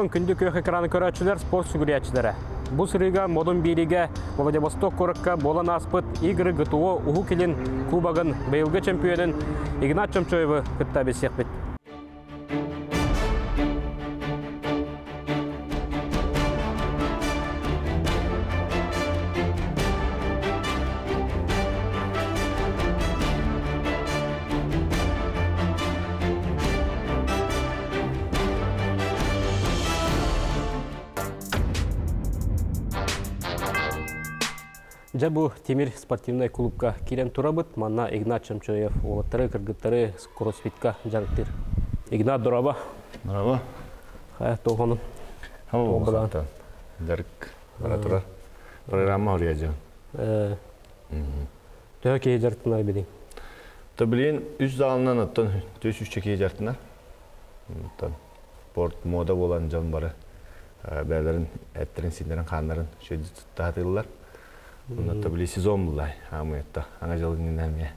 Дорабаларын күнді көк экраны көрәтшілер спорт сүгіриятшілері. Бұл сырыға модын береге Владивосток корыққа болан аспыт игры ГТО ұху келін кубагын бейілгі чемпионын Игнат Чамчоевы күтті бесек. Жабу темир спортивный клубка кирен турабыт, манна Игнат Чамчоев, олаттары, кыргыттары, кроссфитка жарыктыр. Игнат Дораба, Merhaba. хая Oldu lan. bakatan. Darık. Baratura. Программа орияжы. Төһө кей жарыктына бедең. Таблин үз залынан оттан төс үш чекей жартына. Спорт мода болан жан бары. Бәлерін әттерін сендерін қанларын шөйді тұттатылар. Онда табли сезон бұлай. Амыятта. Аңа жылғын әме.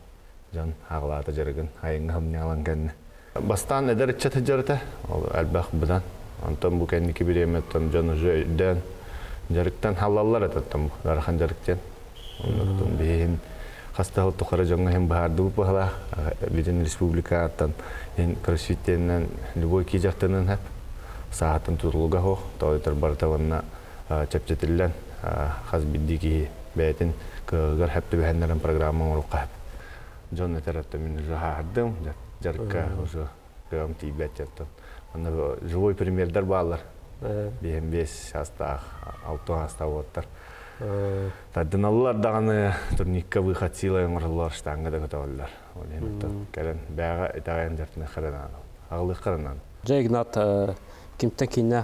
Жан ағылаты жарығын. Айынға хамне алан кәнні. Бастан эдер иччаты жарыта. Ол әлбәқ бұдан. Антон бұл кәннікі біреметтен жан уже үдден. Жарықтан халалар әтеттен бұл. Дархан жарықтен. Ондан бейін хаста тухара жаңа hem барды бала биден республика аттан ен кроссфиттеннен любой кижактанын хап саатын тутулга хо тойтер бартаванна чапчетиллен хаз биддики бәйтин кыгар хапты бәһәннәрен программа урукка хап жон этератта мин уже хардым жарка уже кам тибет жаттан аны живой примердер балар бем бес хаста алты хаста оттар Таддыналлар дағаны турникка выход силай оңырлар штанга да көтөллөр. Ол эми кәрен бәга этаган жартны каранан. Агылы каранан. Жа Игнат кимтен кине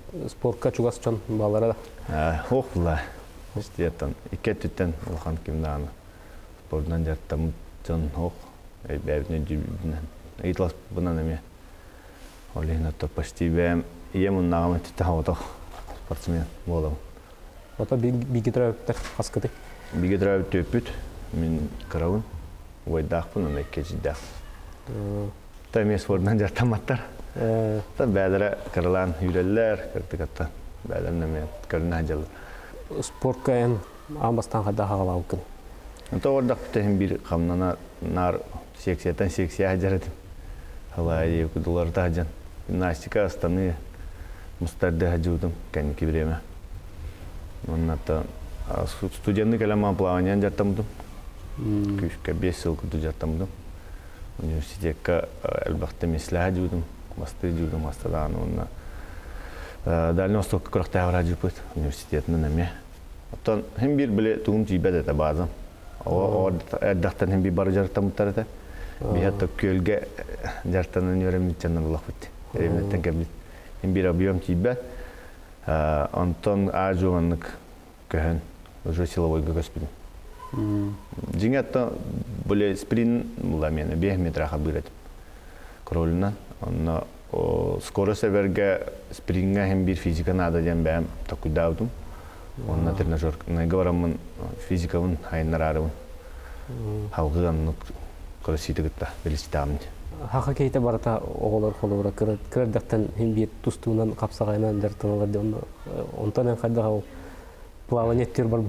спортка чугасчан балара Ох, ла. Стетан. Ике түттен улхан кимдан. Спортдан жаттам жон ох. Эй бәбне дибнен. Итлас бунан эме. Олина то почти бәм. Ием нагам титта хавата. Спортсмен болам. Ото биги төрөттер хаскыты. Биге драйв төпүт. Мин каравын. Ойдақпын, аны кечидақ. Та мен спортдан жаттаматтар. Та бәдірі кырлан үйрелер, кірдік атта. Бәдіріне мен көріне хагала укын. Ата ордақ бүтәһин бир қамнана нар сексиятан сексия жарадым. Халай кудулар тажан. Гимнастика астаны. Онната плавание жаттамдым. Күшкә 5 жыл күтү жаттамдым. Университетка хажудым. Масты жудым астадан онна. Дальний Восток куракта хажупыт университетнен эме. Оттан hem bir bile tuğum tibet ete bazım. O orada hem bir bar jartam tarata. Bir hatta kölge jartanın öğrenmişten Allah bitti. Elimden kabul. Hem bir abiyom tibet. Антон Ажуаннык көһөн уже силовой госпиталь. Жиңатта боле сприн була мені 5 метраха бирет. Кролна. Онна скоро северге спринга hem bir найгаварамын физикавын хайнарарымын. Халгыганнык кроссфиті гытта велосипедамын. Хака кейте барата оголор холора кырдактан хим бир тустуунан капсагайнан жартылар де онтан ен кайда хау плавание бар.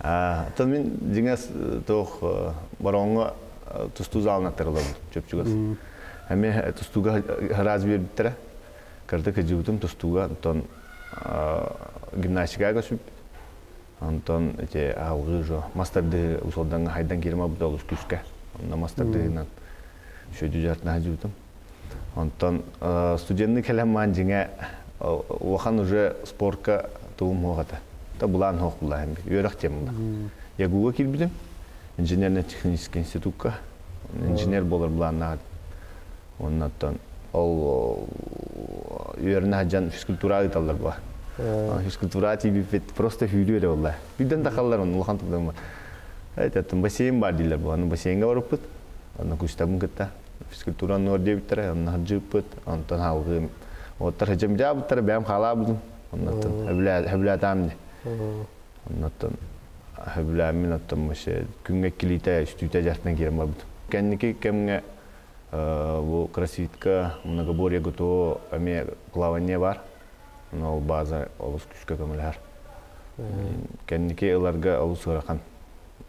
А, тон мен жиңас тох баронга тусту. Эме тустуга раз бир биттера. Кырды кыжыбытым тустуга тон гимнастикага сүп. Антон эте алгы жо мастарды усолдан хайдан кирма буталыс күскә. Онда мастардыгынан шөйдү жартына хажыбытым. Антон студентный келем ман жиңе уахан уже спортка туум хоғата. Та булан хоқ була hem Өрәк тем була. Ягуга кирбидим. Инженерно-технический институтка. Инженер болар булан. Оннаттан ол үйеріне хаджан физкультура айталар ба. Физкультура тибиппит просто хүйдү эле болла. Биден такаллар он улахан. Айтаттым бассейн бар дилер бу. Аны бассейнге барыппыт. Аны кустабын кытта. Физкультура нор дебиттер, аны хаджыппыт. Антон халгы. Оттар аттым мышы күнгә килите жартан кирем бут. Кәнники кемгә бу кроссфитка многоборье гото аме плавание бар. Ол база олус күшкө көмөлөр. Кәнники ыларга олус ырахан.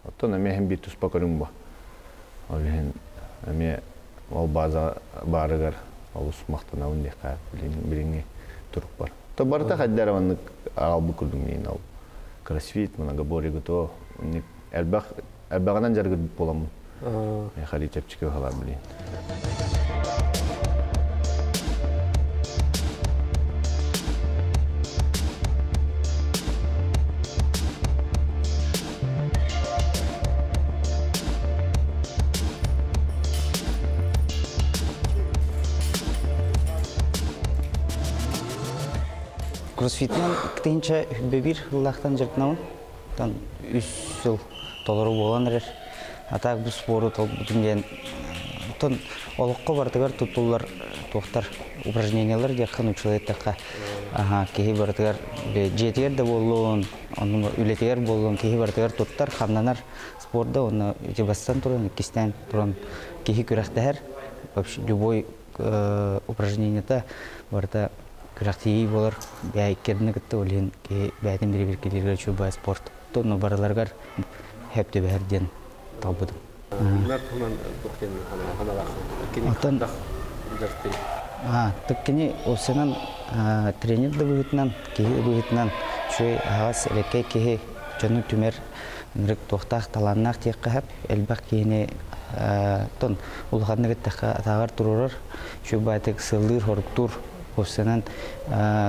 Оттон аме хем бит туспа көрүм бу. Ол хен аме ол база барыгар олус мактанабын деп каа билиңи туруп бар. То барта хаддар ванны албы күрдүм мен ол. Кроссфит многоборье гото элбах элбагынан жаргы боламын. Я хали чепчике хала билин. Кроссфитмен кітейінше бебір лақтан жыртнауын. Тан үш жыл толыру болан әрер. Атақ бұл спору тол бүтінген. Тон олыққа бартығар тұттулар тоқтар упражнениялар жақын училеттаққа. Ага, кейі бартығар жетігер де болуын, оны үлетігер болуын, кейі бартығар тұттар қамнанар спорда, оны жебастан тұрын, кистен тұрын, кейі күрәқтәр. Вообще любой упражненията барта күрәқтеги болар, бәй кердіні кітті олен чу бай спорт. Талбыдым. Отан тыккені осынан тренер да бұғытынан, кейі бұғытынан чуй ағас әлеккей кейі жону түмер нырык тоқтақ таланнақ тек қағып, әлбақ кейіне тон улғадны кіттіққа атағар тұрырыр, чуй байтық сылдыр, хорықтур, осынан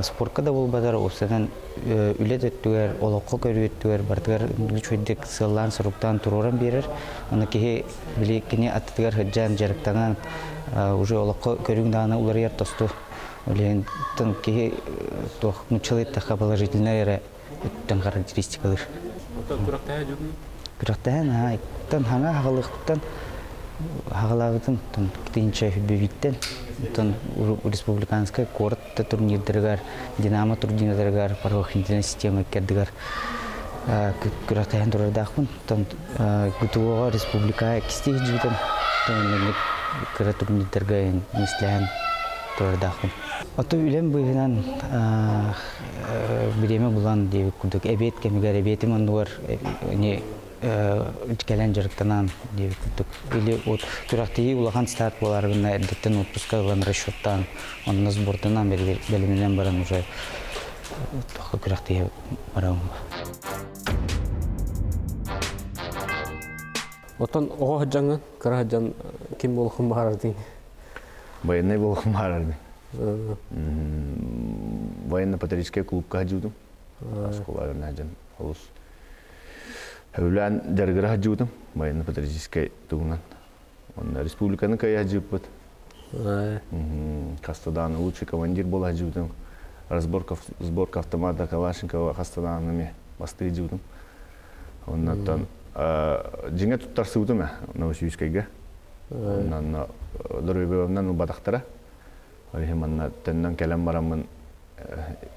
спортқа да болбадар, осынан үлет өттігер, олыққа көрі өттігер, бартығар чуйдек сыллан сұрыптан тұрырын берер. Оны кейі білі кене аттығар хыджан жарықтанан уже олыққа көрің дағына улар ер тосту. Олен тын кейі мұчылы таққа положительный әрі өттен характеристикалыр. Күрақтайын, тын хаңа хағылықтан хағалағытын тын кітейінше хүббебиттен тон республиканская турнирдергар динамо турнирдергар правоохранительная система тон республика кисти жибитен тон кыра Ото үлем быгынан биреме булан дип күдүк эбетим андуар не кәлән жарыктанан дип күдүк или от турактыгы улаган старт боларына эдеттен отпуска алган расчеттан онны сбортынан белеменен баран уже турактыгы барам Отон ого хаджаңы, кыра хаджан ким болхун баар дейін. Военный болғым барарды. Военно-патриотический клубка хаджудым. Школаларына хаджан. Олус. Хәвлән дәргәрә хаджудым. Военно-патриотический тугынан. Онда республиканы кай хаджуббыт. Кастадан лучший командир бол хаджудым. Разборка сборка автомата Калашникова Кастаданами басты хаджудым. Оннан жеңе туттар сыудым Новосибирскайга. Оннан дөрөбөмнән батактара. Алихиманна теннән кәләм барамын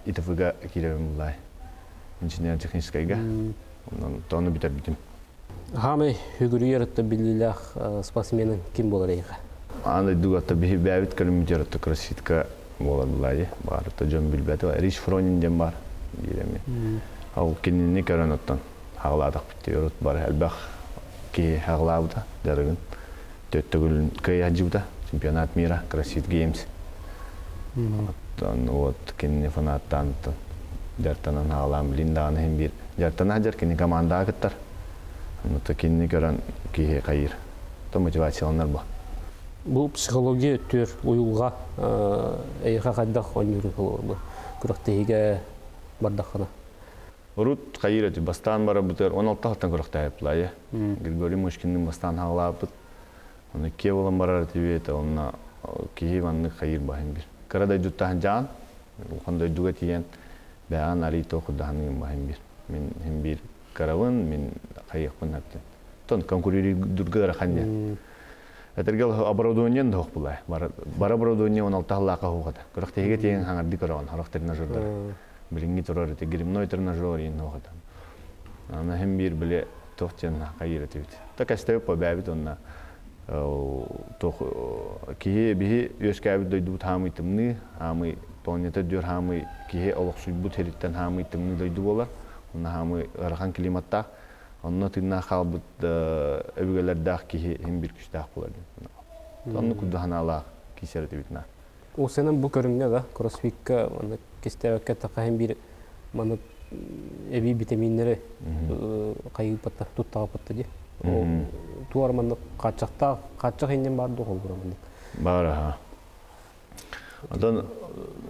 итфга кирәм булай. Инженер техническайга. Оннан тоны битер битим. Хаме хүгүрүйәрәттә биллилах спортсменин ким булар эйга? Аны дугатта бихи бәвит километр то кроссфитка була булай. Бар то жон билбәте. Риш Фронин дем бар. Дирәме. Ал кинне каранаттан. Хагладык битте йөрүт бар. Әлбәх ки хаглауда дәргән. Төттөгүл хаҗуда чемпионат мира кроссфит геймс. Оттан вот кинне фанаттан жартанан хаалам линдан хем бир. Жартана жар кинне команда агыттар. Аны кинне көрөн кие кайыр. То мотивацияланар бу. Бу психология төр уюлга эйга кайдах онюру бу. Күрәктәге бардахана. Рут кайыр эти бастан бара бутер 16 тахтан көрөктә аплая. Григорий Мушкиннин бастан хаалап. Аны ке болан барар тибет, онна кие ванны кайыр бахым бир. Карадай жуттахан жан, қандай жүгә тиген бәған ари тоқыдаһының ма хим бир мен хим бир каравын мен кайыкпын аптын тон ханне Этергел да хопулай. Бар бар оборудование он хогата. Кырык теге теген хаңарды корон, харак тренажердар. Билинги турар те гримной тренажер ин хогата. Ана хем бир биле тохтен кайыр тибит. Та касте по бабит онна. Тох ки би ёскабит дойду тамы тимни, амы тонета дөр хамы ки олох суйбу териттен хамы тимни дойду болар. Онна хамы архан климатта онно тынна халбыт өбүгелердах ки хем бир күчтах болар. Онны кудаханала кисер дебитна. Ол сенен бу көрүнгө да кроссфитка аны кестебекке такайын бир маны эби витаминдери кайыппатта туттагаппатта ди. Туар маны качакта качак инден барды ол бурамын. Бар Одан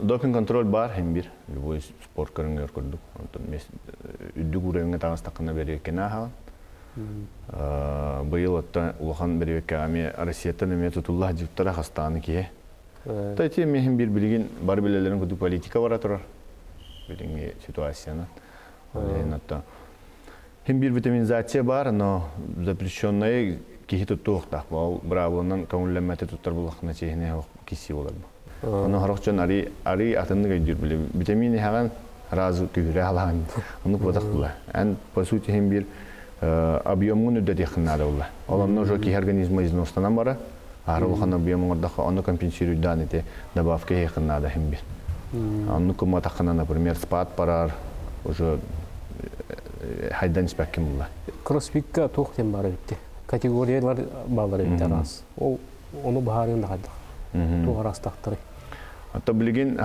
допинг контроль бар хем бир. Любой спорт көрүнгөр көрдүк. Онтон мес үдүк үрөңө тагыс такына берек кена ха. Быйыл отта улахан берек ами Россиятан эме тутулла жуттара хастаны ки. Тайти мехим бир билген бар билелерин күдү политика бара турар. Билинге ситуацияны. Олен отта. Хем бир витаминизация бар, но запрещенная кихи туттуктак. Ол бравлынан көңүлләмәте туттар булакны чехне киси болар. Оны хорокчон ари ари атынны гайдыр биле. Витамин хаган разы күрә алган. Оны бодак була. Ан по сути хем бир объемын үдә технада була. Олонно жо ки организма изнostан бара. Ары улхан объемын орда оны компенсирует даните добавка технада хем бир. Анны кума такана, например, спад парар уже хайдан спеккем була. Кроссфитка тохтен бар битти. Категориялар балар битти раз. Ол оны баарын да кайдык. Тугар астактыры. Ата билген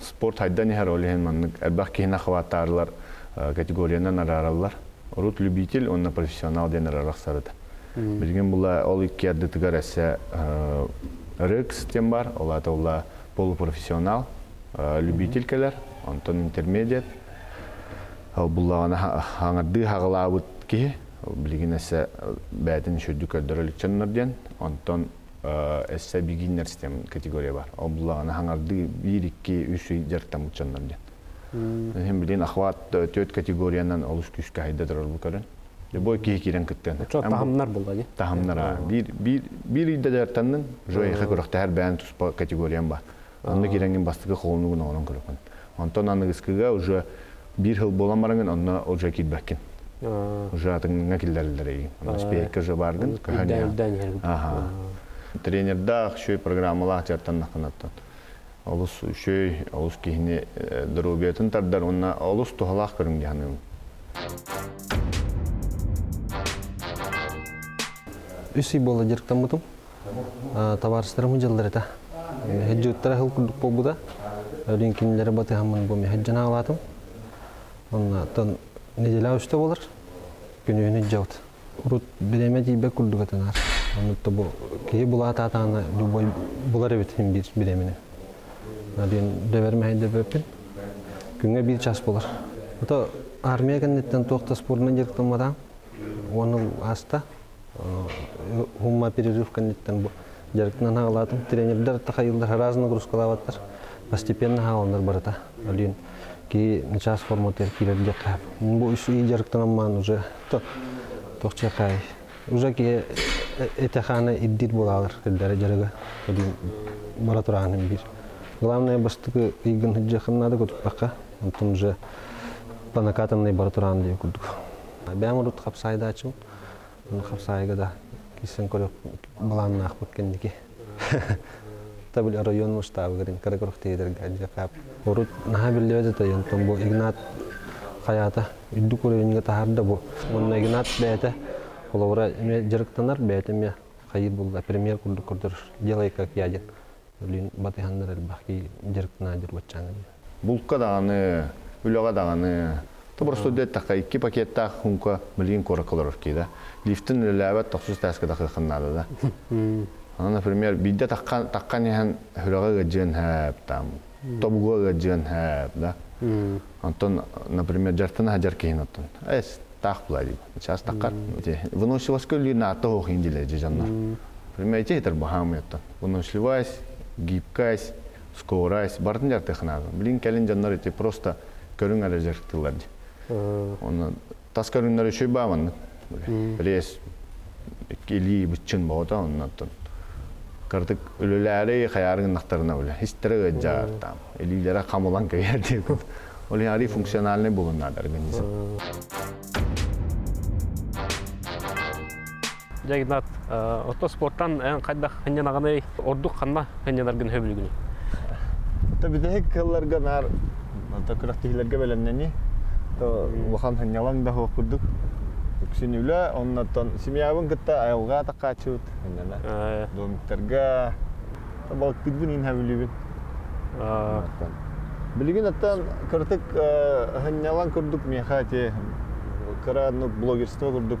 спорт хайдан яхар олеген маннык әрбақ кейна хаваттарлар категорияна араралар. Рут любитель, онна профессионал ден арарак сарыды. Билген була ол икки адды тыгар әсә рекс тем бар, олата ола полупрофессионал, любитель келер, онтон интермедиат. Ол була аңарды хағылабыт ки, билген әсә бәтін шөдді көрдірілік чаннар онтон эссе бигиннер систем категория бар. Ол булагана хаңарды 1 2 3 жарттан учаннар ден. Хем билен ахват төт категориянан олус күскә хайда торар бу көрөн. Бой ки кирен кыттан. Чо тахамнар булды ди. Тахамнар бир бир бир идә жарттаннан жой ха көрөктә һәр бәян тус категориян бар. Аны киренген бастыгы холны гына алан көрөкөн. Антон аны гыскыга уже бир хил болан барган аны уже китбәккен. Уже атыңга килдерләр. Аны спейкер же бардын. Ага тренерда шөй программалар жартан нақынаттан. Олус шөй, олус кейіне дұрубиятын тардар, онна олус тухалақ көрінге ханым. Үсі бола жырықтан бұтым. Табарыстарым жылдар eta. Хеджі ұттара хыл күрдік бол бұда. Өрін кенелері баты хамын бұл хеджіна алатым. Онна тон неделя үшті болар. Күрдік атанар. Онутта бу кии була татаны любой булар эбит хим бир биремине. Надин деверме хайда беппин. Күнгө бир час болар. Ото армия кеннеттен тохта спортунан жырктымада. Оны аста хумма перерыв кеннеттен бу жырктынан хагалатым. Тренердер тахайылдар разный нагрузкалаваттар. Постепенно хагаландар барата. Алин ки час форматер килер жакап. Бу иш и жырктынан ман уже то тохчакай. Уже ки этеханы иддит булалар кылдары жарыга кылын бара тураны бир главное бастыгы игин хыджахыннады көтүп бака антон же по накатанной бара тураны деп күрдүк бәм урут хапсайда ачым хапсайга да кисен көрөк баланын ак бүткендики табыл район штабы гырын каракорох тейдер гаджа кап урут наха биллебеде та янтон бу игнат хаята идду көрөйүнгө тахарда бу мунна игнат бәте Оловра эме жарыктанар бәт эме хайыр булда премьер курду курдур делай как я ден. Лин батыхандар эл бахки жарыктана жер бачаңы. Булка даганы, үлөга даганы. То просто дет така iki пакетта хунка билин коракалар кида. Лифтин ләбәт тахсус таска дакы хыннады да. Ана, например, бидде таккан таккан ян хүрәгә гәҗен һәп там. Тобуга гәҗен һәп да. Антон, например, жартына хаҗар кейин оттон. Эс тах булай. Сейчас таккар. Выносилась көлли на то хиндиле жанна. Примете это бахамы это. Выносливась, гибкась, скорась, бардын жарты хнады. Блин, кәлін жаннар эти просто көрүң әрі жарықтылар ди. Оны тас көрүңнөр үшөй бааман. Білес кели бычын бота оннан. Кырдык өлөләре хаярын нактарына үле. Хистере жаар там. Элилere камылан көйер деп. Ол яри функциональный булуннар организм. Жагнат, ото спорттан эн кайда ханьян аганы ордук ханна ханьянаргын хөбүлүгүнү. Та бидек кылларга нар та крахтилерге белемнени. Та улахан ханялан да хокурдук. Үксүн үле оннан семьябын кытта айылга такачут. Ханнана. Домиктерге та балык бидбин ин хабилибин. Билигин аттан кыртык ханялан курдук мехати. Кыранук блогерство курдук.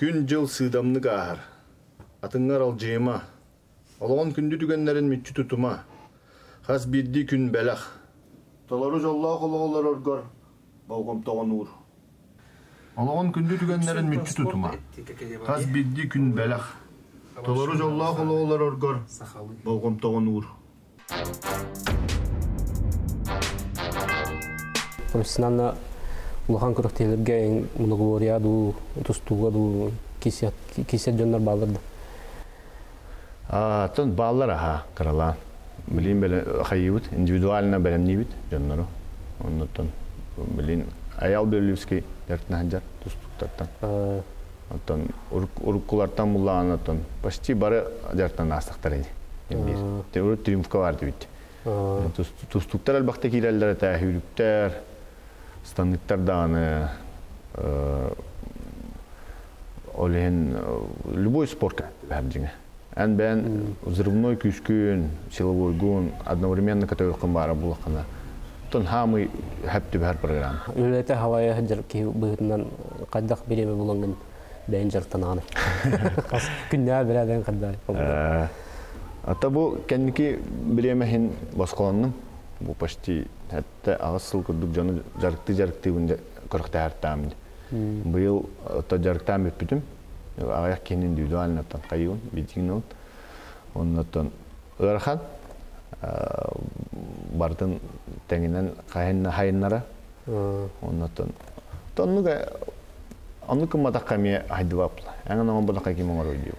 Күн жыл сыдамны қағар, атыңар ал жейма, олығын күнді түгенлерін мүтчі тұтыма, хас бидді күн бәләх, талары жолла хологолор оргор, болгом тоғын ур. Олығын күнді түгенлерін мүтчі тұтыма, хас бидді күн бәләх, талары жолла оргор, болгом тоғын ур. Профессионально улахан көрөктелерге многоворияду, тустугаду, кисет кисет жоннор балырды. А, тон баллар аха каралан. Билин беле хайыбыт, индивидуально белемнибит жоннору. Оннотон билин аял бөлүбүскей дертин хаджар тустуктартан. Оттон уруккулартан буллаган оттон почти бары жартан астыктар эди. Эмбир. Те ур триумфка барды бит. Тустуктар албакта киреллер та хүрүктер, станыктар даны олен любой спорт бәрдеңе. Ән бән взрывной күскүн, силовой гун одновременно катайыккан бара булакана. Тон хамы хәпти бәр программа. Үлете хавая хаджар ки быһытынан кайдак береме буланган бәйин жартананы. Күннә берәдән кайда. Ата бу кенники билемехин баскаланның. Бу почти хәтта агысыл күрдүк жаны жарыкты жарыкты бүнде корыкта хартамды. Быйыл та жарыктан бит аяк кенин индивидуально тан кайын битин ол. Хайыннара. Тоннуга аннука матаками хайдвапла. Аңа нон бода кайки моңор ойдиу.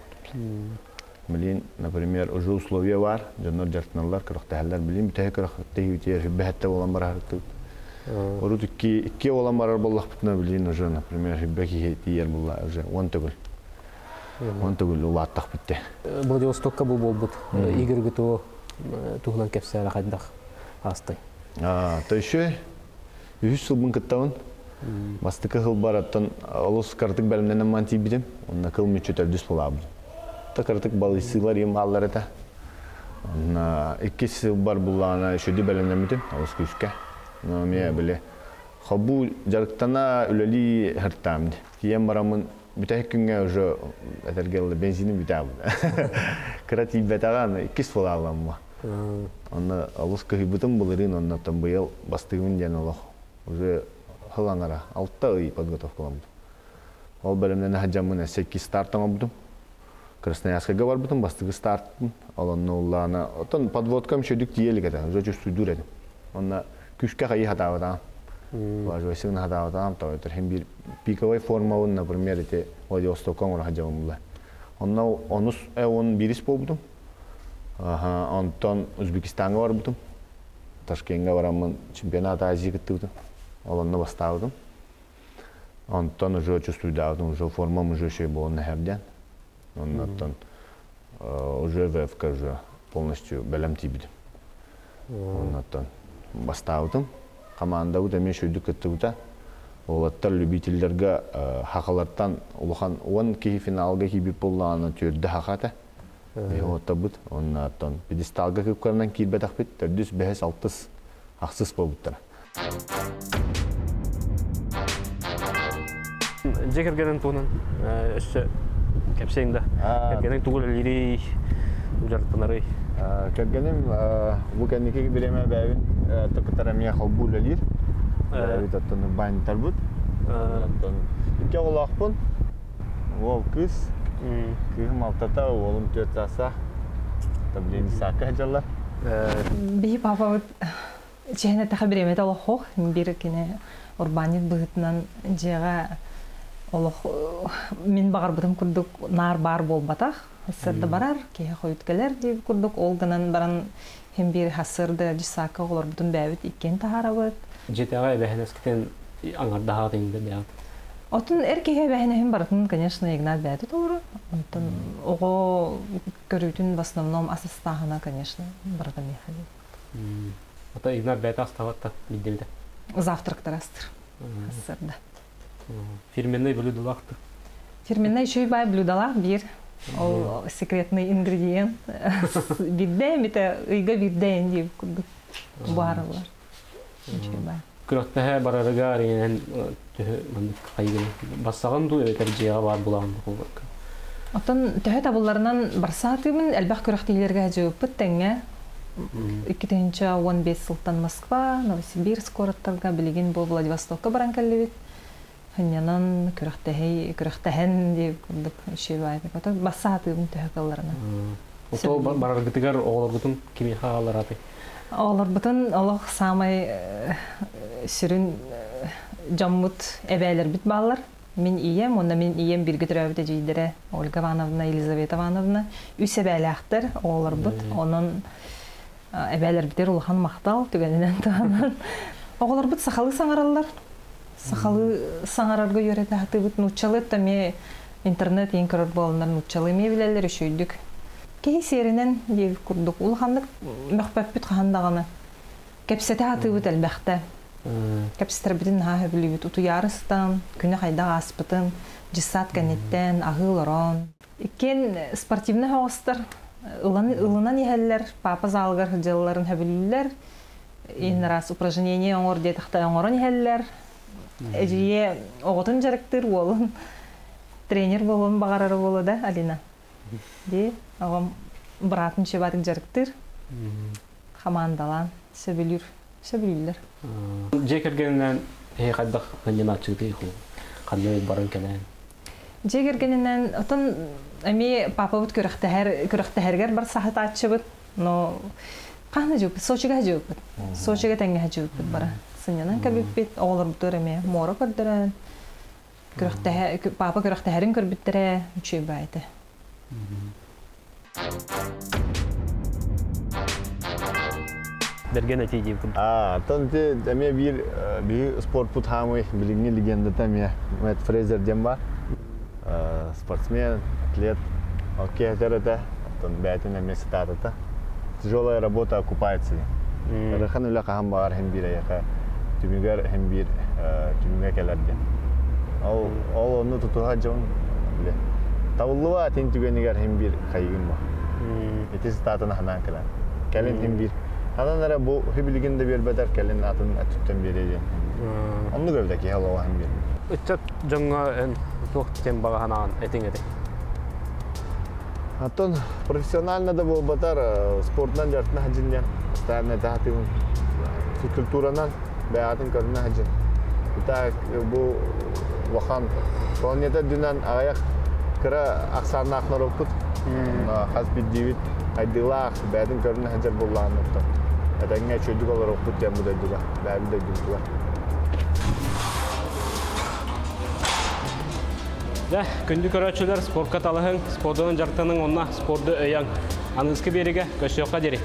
Билин, например, уже условия бар, жонор жартыналар, кырыктаһаллар билин, бүтәһе кырыктаһы үтер, бәһәттә булан бар хартык. Орут икки икки olan барар боллах бутна билин уже, например, бәки тиер булла уже, он түгел. Он түгел улаттак битте. Владивостокка бу болбут. Игорь Гыту туһунан кепсәре кайдак астай. А, то еще үс жыл бун кыттабын. Бастыкы хыл бар аттан олус картык бәлемнән манти бидем, онна кыл мүчө төрдүс булабы. Такартык балысылар ем аллар это. На икки сыл бар буллана бәлемнән бидем, олус күскә. Но ме биле. Хабу жарыктана үлели хартамды. Кием барамын бүтәк күнгә уже этергелде бензинин битәбы. Крати бетаган икки сыл аламма. Онна алыс кыһы бутын булырын онна там быел бастыгын ден олох. Уже хылаңара алтта ый подготовкалам. Ол бөлümden хаджамын 8 стартан обдум. Красноярскага бар бутын бастыгы старт. Олонны уллана. Отон подводкам шөдүк диелик эта. Уже чувствую дур эдим. Онна күшкә кайы хатавада. Важойсын хатавада. То это хем бир пиковой формаун, например, эти Владивостоком ора хаджамын була. Онна онус э он бирис болдум. Аха, Антон Өзбекистанга бар бутум. Ташкентке барамын чемпионат Азии кыттыбытым. Олонна бастабытым. Антон уже чувствую давдым, уже формам уже еще был на херден. Он Антон уже ВФК уже полностью белем тибидим. Он Антон бастабытым. Команда ута мен шөйдүк кыттыбыта. Олаттар любительлерге хакалардан улахан он ки финалга кибип болланы төрдө хаката. Отабыт, оннаттан пьедесталга кыпкарынан кирбе тахпит, төрдүс бәһәс алтыс ақсыз болуттар. же кергенен туунан Аа. кергенен тугул лири жартынары Кергеним бу кенники биреме бәбин токотара мия холбу лелир. Э. Бәбит аттан байн тарбут. Аттан ике олақпын. Ол кыз кыгым алтата олым төрт жаса. Таблин сака жалар. Бии папа вот чехне таха биремет олох хох бир кине урбанит быгытынан жега олох мен багар бутум курдук нар бар болбатах. Сырды барар кеhe койуткелер дип курдук. Ол гынан баран хем бир хасырды жисака олар бутун бәбит иккен тахарабыт жетега бәһнескетен аңардаха теңде бәят Отун эркеге бәһене хем бартын, конечно, Игнат бәді толыры. Отун ого көрүтүн в основном асыстахана, конечно, бардам ехали. ата игнар бәйт аставатта бидделде Завтрактар астыр. Асырда. Фирменный блюдолакты Фирменный еще и бай блюдалар бир. Ол секретный ингредиент. Биддем, это ыйга биддем дип курдук. Бай. күрәттәһә барарыга кайгы бассаган ду эбетер жыга бар булаган Отон төһө табылларынан барсатымын, әлбәх көрәхтиләргә җавап тәңгә. 2015 сылтан Москва, Новосибирск кораттарга билеген бу Владивостокка баран кәллебит. Ханянан көрәхтәһи, көрәхтәһен дип курдук шебай. Отон басатымын төһө калларына. Ото бараргытыгар оголоргутун кими хаалар аты Олар бутын Аллах самай сүрүн жаммут эбәлер бит баллар. Мин ием, онда мин ием бирге төрәбите жийдере Ольга Ивановна, Елизавета Ивановна. Үс эбәләхтер, олар бут. Онын эбәлер битер улхан мактал түгәненән таанан. Оголар бут сахалы саңараллар. Сахалы саңарарга йөрәтә хаты бут нучалы таме интернет ең көрөр боландар нучалы ме биләләр өшөйдүк. Кей серинен дип курдук. Ул ханнык мөхбәп бит хандаганы. Кепсәтә хаты бут әлбәхтә. Кепстер битин ха хөблүбүт уту ярыстан, күнө хайда аспытын, жисат кәнеттен, агыл орон. Иккен спортивны хавастар, ылынан иһәлләр, папа залгар хыҗалларын хөблүләр. Ин раз упражнение оңор дия тахта оңорон иһәлләр. Эжие оготун жарыктыр болун. Тренер болун багарары болу да, Алина. Ди, агам братын чебатык жарыктыр. Хамандалан, сөбүлүр, сөбүлүләр. же кергенен э кайдак ханжана чыгды ху кандай баран келен Жегергенинен отон эми папа бут көрөхтәһәр көрөхтәһәргәр бар сахат ачыбыт, но каны жуп, Сочига жуп. Сочига тәңгә жуп бара. Оглар бутыр эми, мора көрдөрән. Көрөхтәһәр папа көрөхтәһәрен көрбиттерә, үче байды. берген эти дип А, эме бир би спорт пут хамы билинги легенда там я. Мэтт Фрейзер дем бар. Спортсмен, атлет. Окей, это тон бәтин эме статата. Тяжелая работа окупается. Хем. Түмүгөр хем бир келерди. Ал ал оны тутуга жон. Биле. Тавыллыва тен түгөнигер хем бир кайгын бар. Эти статаны ханан келен. Келин хем бир. Ханан ара бу хибилигинде бербедер келин атын аттыптан береди. Онны гөвдө ки хем бир. Эн Аттон профессионально да батар спорттан жартына бәятын көрүнө хаджин. Итак бу вахан планета дүнан аяк кыра аксарна акнорокут. Хас бит дивит айдылах бәятын көрүнө хаджар боллаан оттон. Эдеңе чөйдүк олар окут тем бу дайдыга. Бәби да дүнтуга. Да, күндү көрөчүлөр спортка талыһың, спордун жартының онна спорду өйәң. Аныңызкы береге көшөкка дери.